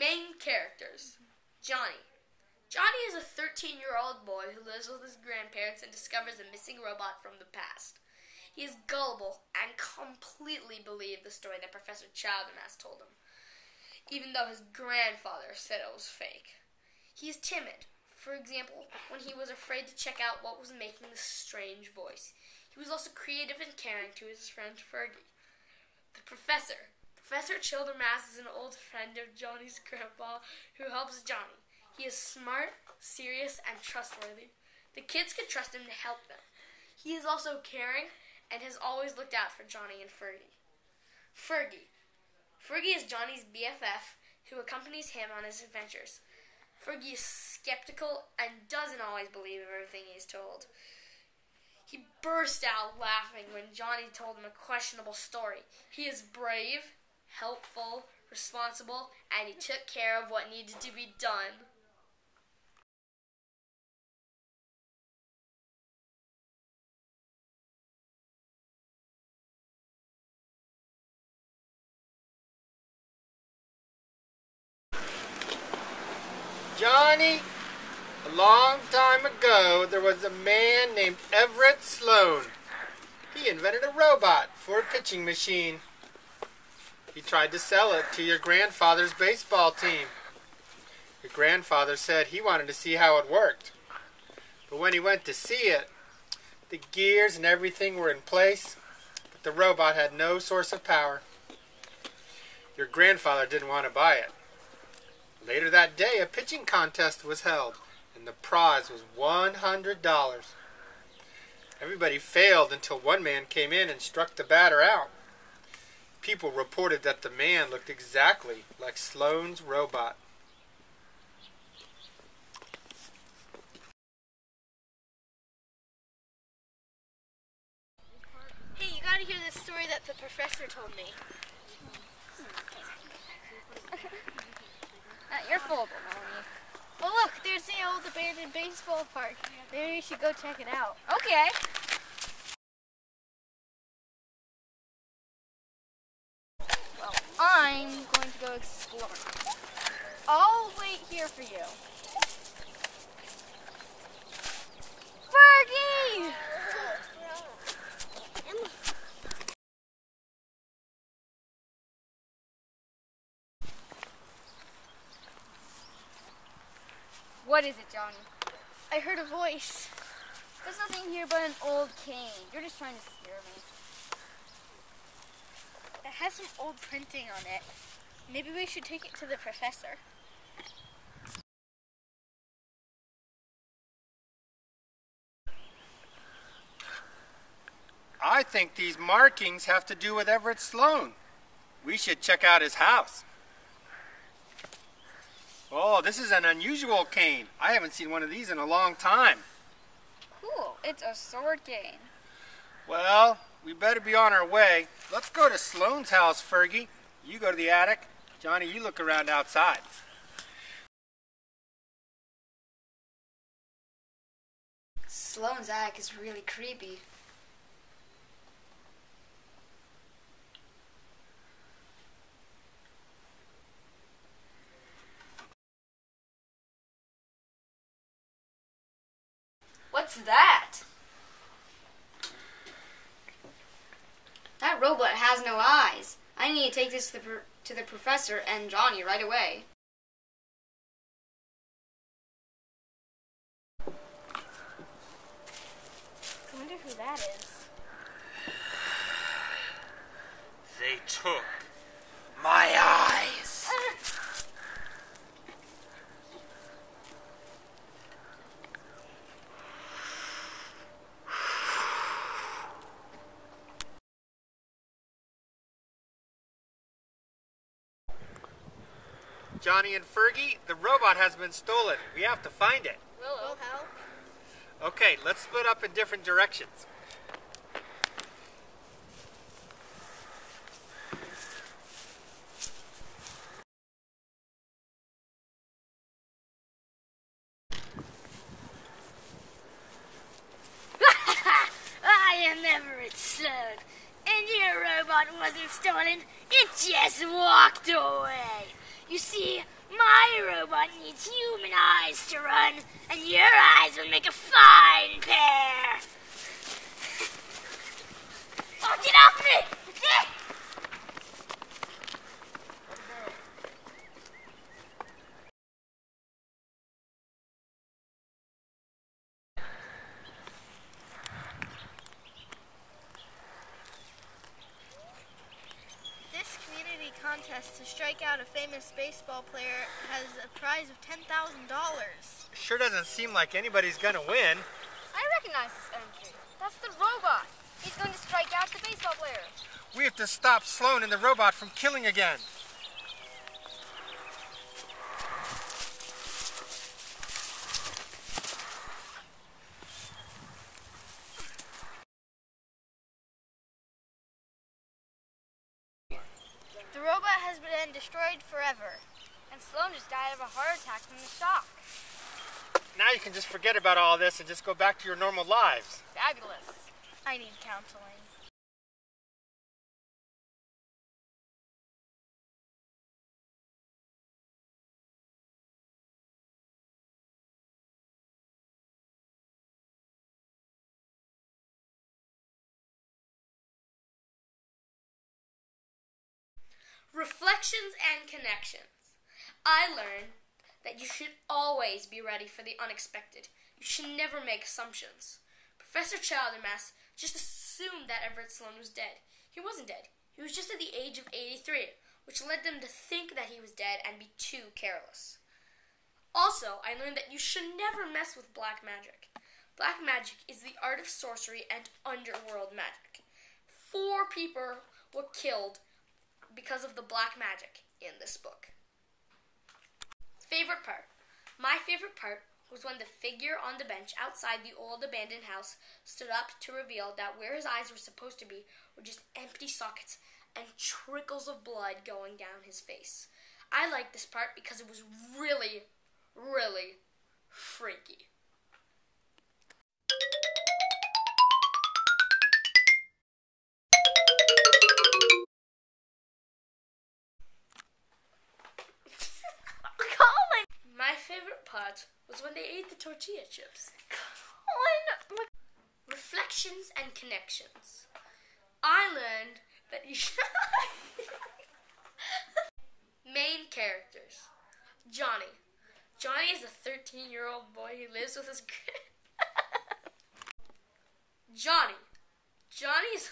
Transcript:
Main characters Johnny. Johnny is a 13 year old boy who lives with his grandparents and discovers a missing robot from the past. He is gullible and completely believes the story that Professor Childermass told him, even though his grandfather said it was fake. He is timid. For example, when he was afraid to check out what was making the strange voice. He was also creative and caring to his friend Fergie. The professor. Professor Childermass is an old friend of Johnny's grandpa who helps Johnny. He is smart, serious, and trustworthy. The kids can trust him to help them. He is also caring and has always looked out for Johnny and Fergie. Fergie. Fergie is Johnny's BFF who accompanies him on his adventures. Fergie is skeptical and doesn't always believe everything he's told. He burst out laughing when Johnny told him a questionable story. He is brave, helpful, responsible, and he took care of what needed to be done. Johnny, a long time ago, there was a man named Everett Sloane. He invented a robot for a pitching machine. He tried to sell it to your grandfather's baseball team. Your grandfather said he wanted to see how it worked. But when he went to see it, the gears and everything were in place, but the robot had no source of power. Your grandfather didn't want to buy it. Later that day, a pitching contest was held, and the prize was $100. Everybody failed until one man came in and struck the batter out. People reported that the man looked exactly like Sloane's robot. Hey, you gotta hear this story that the professor told me. Not your fault, Melanie. Well, look, there's the old abandoned baseball park. Maybe you should go check it out. Okay. I'm going to go explore. I'll wait here for you. Fergie! What is it, Johnny? I heard a voice. There's nothing here but an old cane. You're just trying to scare me. It has some old printing on it. Maybe we should take it to the professor. I think these markings have to do with Everett Sloane. We should check out his house. Oh, this is an unusual cane. I haven't seen one of these in a long time. Cool. It's a sword cane. Well, we better be on our way. Let's go to Sloane's house, Fergie. You go to the attic. Johnny, you look around outside. Sloane's attic is really creepy. What's that? That robot has no eyes. I need to take this to the, pro- to the professor and Johnny right away. I wonder who that is. They took my eyes. Johnny and Fergie, the robot has been stolen. We have to find it. Willow. Oh, help. Okay, let's split up in different directions. I am Everett Sloane, and your robot wasn't stolen. It just walked away. See, My robot needs human eyes to run, and your eyes will make a fine pair. Oh, get off me! This community contest to strike out a famous baseball player has a prize of $10,000. Sure doesn't seem like anybody's gonna win. I recognize this entry. That's the robot. He's going to strike out the baseball player. We have to stop Sloane and the robot from killing again. The robot has been destroyed forever. And Sloane just died of a heart attack from the shock. Now you can just forget about all this and just go back to your normal lives. Fabulous. I need counseling. Reflections and connections. I learned that you should always be ready for the unexpected. You should never make assumptions. Professor Childermass just assumed that Everett Sloane was dead. He wasn't dead. He was just at the age of 83, which led them to think that he was dead and be too careless. Also, I learned that you should never mess with black magic. Black magic is the art of sorcery and underworld magic. Four people were killed because of the black magic in this book. Favorite part? My favorite part was when the figure on the bench outside the old abandoned house stood up to reveal that where his eyes were supposed to be were just empty sockets and trickles of blood going down his face. I liked this part because it was really, really freaky. Part was when they ate the tortilla chips. Colin! Reflections and connections. I learned that you should. Main characters Johnny. Johnny is a 13 year old boy who lives with his. Johnny. Johnny is a